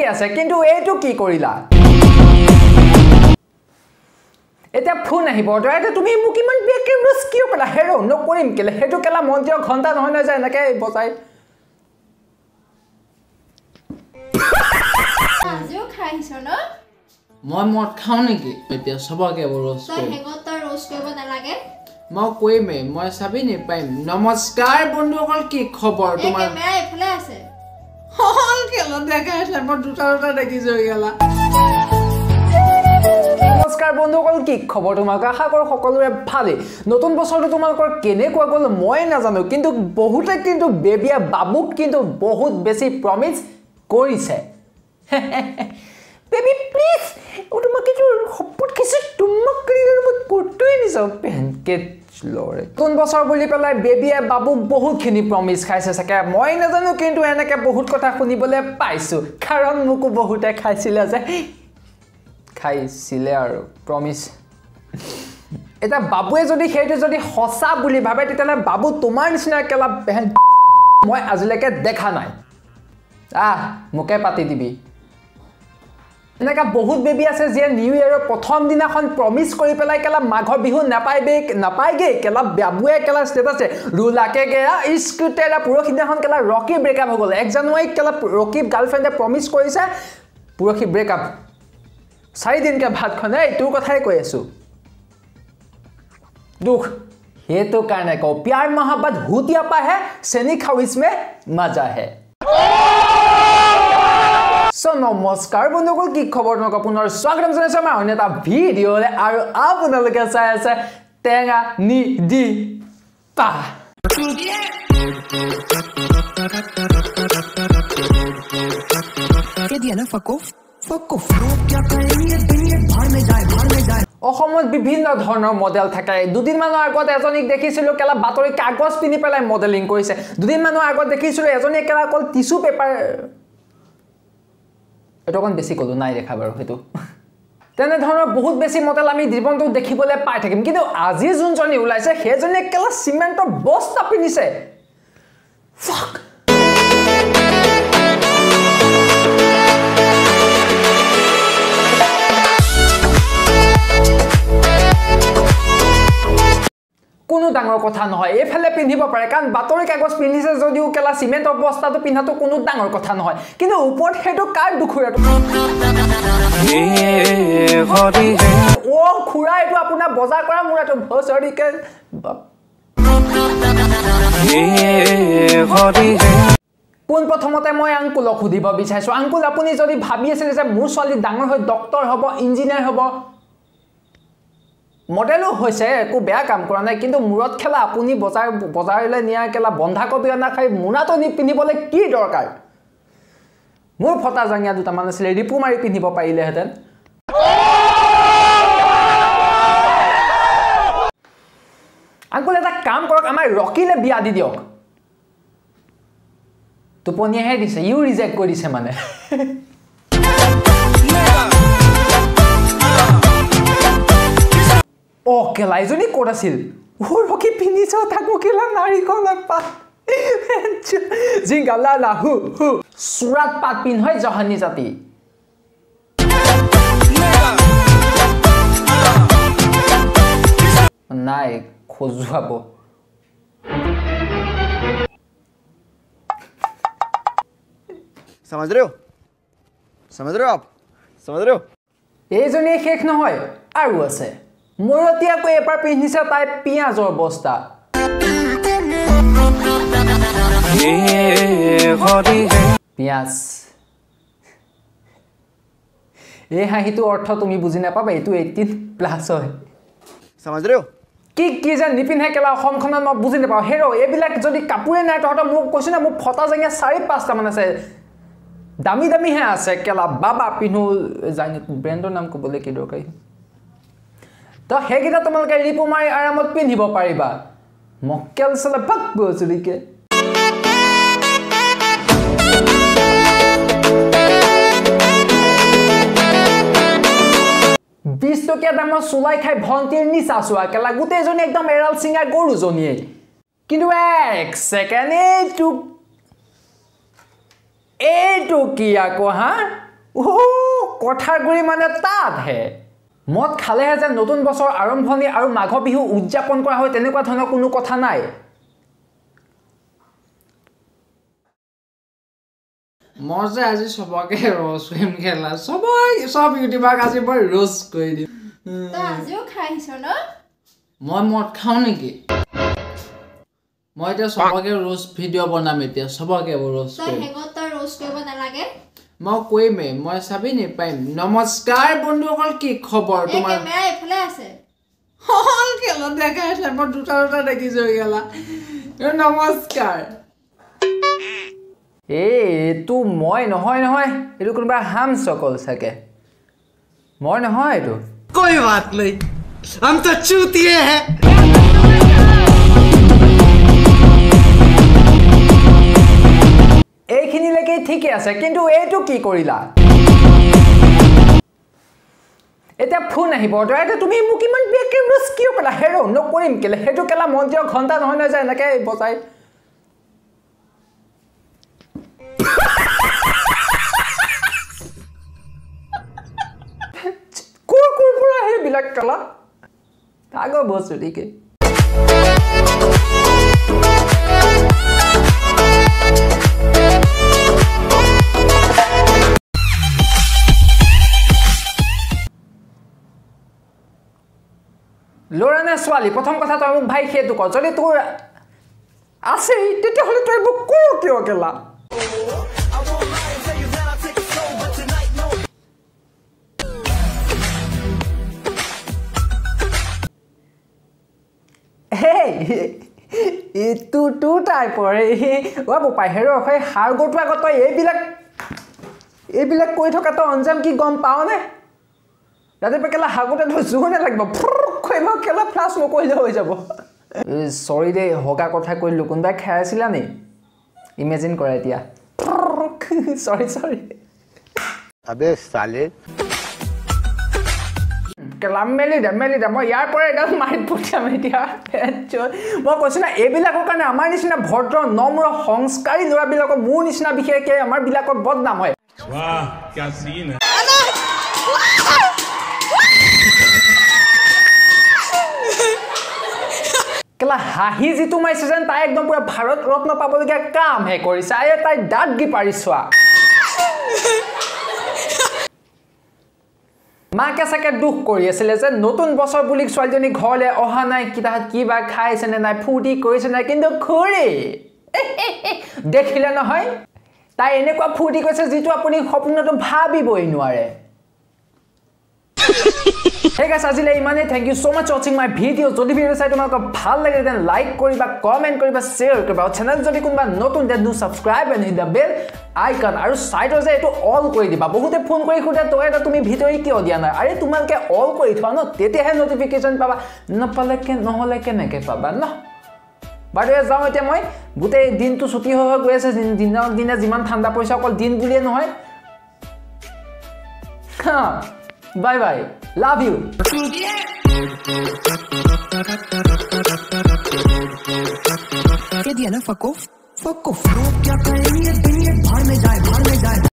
ঠিকে আছে কিন্তু এইটো কি কৰিলা? এতিয়া ফোন আহিব এতিয়া তুমি মোক ইমান বেয়াকে কিয় ক'লা হেৰ' নকৰিম কেলে? সেইটো কেলা মন্দিৰৰ ঘণ্টা নহয় নহয় যে এনেকৈ বজাই। মই মদ খাওঁ নেকি? এতিয়া চবকে মই কৰিমেই মই চাবি নেপাৰিম নমস্কাৰ বন্ধুসকল কি খবৰ? তোমাৰ নমস্কাৰ বন্ধুসকল কি খবৰ তোমালোকে আশা কৰোঁ সকলোৰে ভালেই। নতুন বছৰটো তোমালোকৰ কেনেকুৱা গ'ল মই নাজানো কিন্তু বহুতে কিন্তু বেবীয়ে বাবুক কিন্তু বহুত বেছি প্ৰমিচ কৰিছে। বেবী প্লিজ তোমাক কিছু শপত কিছু তোমাক মই ক'তোৱে নিচাওঁ পেনকে লৰে। নতুন বছৰ বুলি পেলাই বেবীয়ে বাবুক বহুতখিনি প্ৰমিচ খাইছে চাগে। মই নাজানো কিন্তু এনেকৈ বহুত কথা শুনিবলৈ পাইছোঁ। কাৰণ মোকো বহুতে খাইছিলে যে। খাইছিলে আৰু প্ৰমিচ এতিয়া বাবুৱে যদি সেইটো যদি সঁচা বুলি ভাবে তেতিয়াহ'লে বাবু তোমাৰ নিচিনা বেহেন মই আজিলৈকে দেখা নাই। আহ মোকে পাতি দিবি। এনেকুৱা বহুত বেবী আছে যিয়ে নিউ ইয়েৰৰ প্ৰথম দিনাখন প্ৰমিচ কৰি পেলাই কেলা মাঘৰ বিহু নাপাইবে নাপায়গৈ কেলা বাবুৱে কেলা ষ্টেটাছে ৰুলাকে গেয়া এটা পৰহি দিনাখন কেলা ৰকি ব্ৰেকআপ হৈ গ'ল। এক জানুৱাৰীত কেলা ৰকি গাৰ্লফ্ৰেণ্ডে প্ৰমিচ কৰিছে পৰহি ব্ৰেকআপ চাৰিদিনকৈ ভাত খনে এইটোৰ কথাই কৈ আছোঁ। দুখ সেইটো কাৰণে কওঁ প্যাৰ মহাব্বত হুতিয়া পাহে চেনি খাওঁ মে মজা হে চ নমস্কাৰ বন্ধুসকল কি খবৰ তোমাক আপোনাৰ স্বাগতম জনাইছোঁ আমাৰ অন্য এটা ভিডিঅ'লৈ আৰু আপোনালোকে চাই আছে টেঙা নি দি পা অসমত বিভিন্ন ধৰণৰ মডেল থাকে। দুদিনমানৰ আগত এজনীক দেখিছিলোঁ কেলা বাতৰি কাগজ পিন্ধি পেলাই মডেলিং কৰিছে। দুদিনমানৰ আগত দেখিছিলোঁ এজনীয়ে কেলা অকল টিচু পেপাৰ এইটো অকণ বেছি ক'লোঁ নাই দেখা বাৰু সেইটো। তেনেধৰণৰ বহুত বেছি মডেল আমি জীৱনটোত দেখিবলৈ পাই থাকিম। কিন্তু আজি যোনজনী ওলাইছে সেইজনীয়ে কেলা চিমেণ্টৰ বস্তা পিন্ধিছে। Fuck! ডাঙৰ কথা নহয়। এইফালে পিন্ধিব পাৰে কাৰণ বাতৰি কাগজ পিন্ধিছে যদিও কেলা চিমেণ্টৰ বস্তাটো পিন্ধাটো কোনো ডাঙৰ কথা নহয়। কিন্তু ওপৰত সেইটো কাৰ দুখুৰাটো? অ' খুৰা এইটো আপোনাৰ বজাৰ কৰা মোৰ এইটো বছৰিকে পোন প্ৰথমতে মই আংকুলক সুধিব বিচাৰিছোঁ? আংকুল আপুনি যদি ভাবি আছিলে যে মোৰ ছোৱালী ডাঙৰ হৈ ডক্তৰ হ'ব ইঞ্জিনিয়াৰ হ'ব মডেলো হৈছে একো বেয়া কাম কৰা নাই কিন্তু মূৰত খেলা আপুনি বজাৰ বজাৰলৈ নিয়া কেলা বন্ধাকবি অনা খাই মোনাটো নি পিন্ধিবলৈ কি দৰকাৰ? মোৰ ফটা জাঙিয়া দুটামান আছিলে ৰিপু মাৰি পিন্ধিব পাৰিলেহেঁতেন। আংকুল এটা কাম কৰক আমাৰ ৰকিলে বিয়া দি দিয়ক। টোপনিয়াহে দিছে ইও ৰিজেক্ট কৰি দিছে মানে। অ কেলা এজনী ক'ত আছিল ৰখি পিন্ধিছ তাকো কেলা নাৰিকল পাত জিংগালা লাহু হু চুৰাত পাত পিন্ধয় জহানী জাতি নাই খজুৱাব समझ रहे हो समझ रहे हो आप समझ रहे हो এইজনীয়ে শেষ নহয় আৰু আছে মূৰতীয়াকৈ এবাৰ পিন্ধিছে তাই পিঁয়াজৰ বস্তা। পিঁয়াজ। এই হাঁহিটোৰ অৰ্থ তুমি বুজি নাপাবা এইটো এইটিন প্লাছ হয় কি কি যে নিপিন্ধে কেলা অসমখনত মই বুজি নাপাওঁ। হেৰ এইবিলাক যদি কাপোৰে নাই তহঁতক মোক কৈছোঁ না মোক ফটা জেঙীয়া চাৰি পাঁচটামান আছে। দামী দামীহে আছে কেলা বাবা পিন্ধো জানি ব্ৰেণ্ডৰ নাম ক'বলৈ কি দৰকাৰী? তো সেইকেইটা তোমালোকে ৰিপু মাৰি আৰামত পিন্ধিব পাৰিবা। মক্কেল চলে বাক বজুৰিকে বিছ টকীয়া দামৰ চোলাই খাই ভণ্টিৰ নিচা চোৱা কেলা গোটেইজনী একদম এৰাল চিঙা গৰুজনীয়ে। কিন্তু এক ছেকেণ্ড এইটো এইটো কি আকৌ হা? কথাৰ গুৰি মানে তাতহে। মদ খালেহে যে নতুন বছৰ আৰম্ভণি আৰু মাঘ বিহু উদযাপন কৰা হয় তেনেকুৱা ধৰণৰ কোনো কথা নাই। মই যে আজি চবকে ৰ'জ কৰিম খেলা চবক চব ইউটিউবাৰক আজি মই ৰ'জ কৰি দিম। মই মদ খাওঁ নেকি? মই এতিয়া চবকে ৰ'জ ভিডিঅ' বনাম এতিয়া চবকে ৰ'জ তই কৰিম। মই কৈমে মই চাবি নেপাইম নমস্কাৰ বন্ধুসকল কি খবৰ তোমাৰ? হ'ল খেলত দেখাই মই দুটা দুটা দেখি গেলা নমস্কাৰ। এই এইটো মই নহয় নহয়। এইটো কোনোবা হাম চকল চাগে। মই নহয় এইটো। কৈ বাত লৈ আমি তো চুতিয়েহে এইখিনিলৈকে ঠিকে আছে কিন্তু এইটো কি কৰিলা? এতিয়া ফোন আহিব এতিয়া তুমি মোক ইমান কিয় ক'লা হেৰ' নকৰিম কেলে? সেইটো কেলা মন্দিৰৰ ঘণ্টা নহয় নহয় যে এনেকৈ বজাই। ক'ৰ ক'ৰ পৰা সেইবিলাক কেলা? আগৰ বস্তু ঠিকে ল'ৰা নে ছোৱালী? প্ৰথম কথা তই মোক ভাই সেইটো ক যদি তোৰ আছেই তেতিয়াহ'লে তই মোক ক কিয় কেলা হেই ইটো টু টাইপৰ। এই অ' বোপাই হেৰ সেই সাৰ গৰুটো আগত তই এইবিলাক এইবিলাক কৈ থকা তই অঞ্জাম কি গম পাৱনে ৰাতিপুৱা কেলা হাগোতে ধৰ জোৰ নালাগিব পাৰিব কেলা ফ্লাছ নকৰিলে হৈ যাব। চৰি দেই হগা কথা কৰিলোঁ কোনোবাই খাই আছিলা ইমেজিন কৰা এতিয়া। চৰি চৰি দে মই ইয়াৰ পৰা এডাল পঠিয়াম এতিয়া। মই কৈছোঁ না এইবিলাকৰ কাৰণে আমাৰ নিচিনা ভদ্ৰ নম্ৰ সংস্কাৰী ল'ৰাবিলাকৰ মোৰ নিচিনা বিশেষকৈ আমাৰবিলাকৰ বদনাম হয়। কেলা হাঁহি যিটো মাৰিছে যেন তাই একদম পুৰা ভাৰত ৰত্ন পাবলগীয়া কামহে কৰিছে। আৰে তাই দাঁত দি পাৰি চোৱা। মাকে চাগে দুখ কৰি আছিলে যে নতুন বছৰ বুলি ছোৱালীজনী ঘৰলৈ অহা নাই কিবা কিবা খাইছেনে নাই ফূৰ্তি কৰিছে নাই কিন্তু খুৰী দেখিলে নহয়। তাই এনেকুৱা ফূৰ্তি কৰিছে যিটো আপুনি সপোনতো ভাবিবই নোৱাৰে। আছে আজিলৈ ইমানেই থেংক ইউ ছ' মাছ ৱাচিং মাই ভিডিঅ' যদি ভিডিঅ' চাই তোমালোকৰ ভাল লাগিলে দেন লাইক কৰিবা কমেণ্ট কৰিবা শ্বেয়াৰ কৰিবা আৰু চেনেল যদি কোনোবা নতুন then do subscribe and hit the bell icon আৰু ছাইডৰ যে এইটো অল কৰি দিবা বহুতে ফোন কৰি সোধে তই এটা তুমি ভিতৰি কিয় দিয়া নাই আৰে তোমালোকে অল কৰি থোৱা ন তেতিয়াহে নটিফিকেশ্যন পাবা নাপালে কে নহ'লে কেনেকৈ পাবা ন বাৰু যাওঁ এতিয়া মই গোটেই দিনটো ছুটি হৈ হৈ গৈ আছে দিনক দিনে যিমান ঠাণ্ডা পৰিছে অকল দিন বুলিয়ে নহয় bye bye bye love you Diya ना फको फको क्या करेंगे भार में जाए भर में जाए